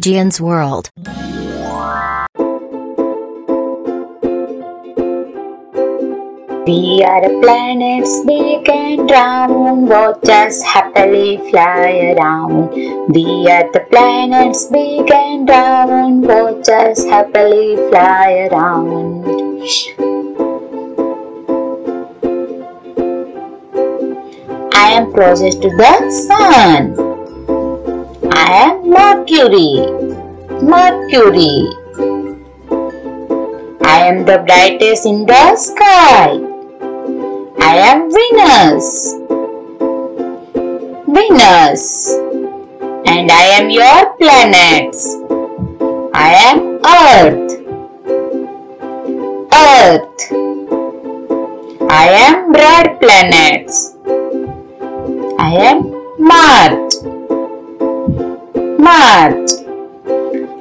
Jiyan's World. We are the planets big and round, watch us happily fly around. We are the planets big and round, watch us happily fly around. I am closest to the sun. Mercury. Mercury. I am the brightest in the sky. I am Venus. Venus. And I am your planets. I am Earth. Earth. I am red planets. I am Mars.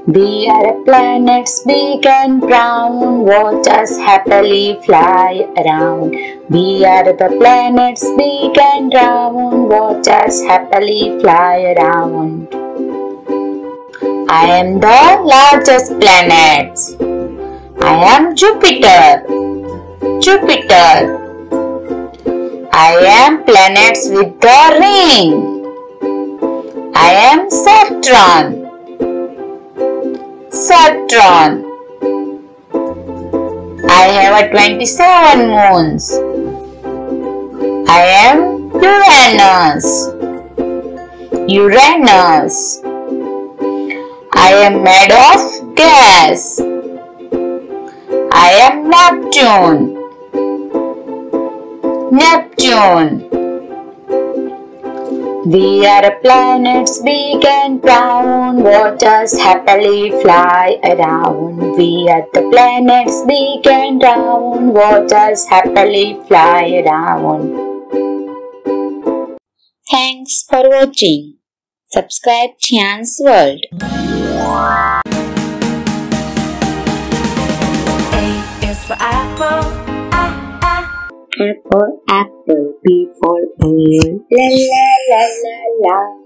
We are planets big and brown, watch us happily fly around. We are the planets big and round, watch us happily fly around. I am the largest planet. I am Jupiter. Jupiter. I am planets with the ring. I am Saturn. Saturn. I have a 27 moons. I am Uranus. Uranus. I am made of gas. I am Neptune. Neptune. We are planets big and brown, watch us happily fly around. We are the planets big and round, watch us happily fly around. Thanks for watching. Subscribe Jiyan's World. A is for apple. A, a. A for apple, B for ball, la la la la la.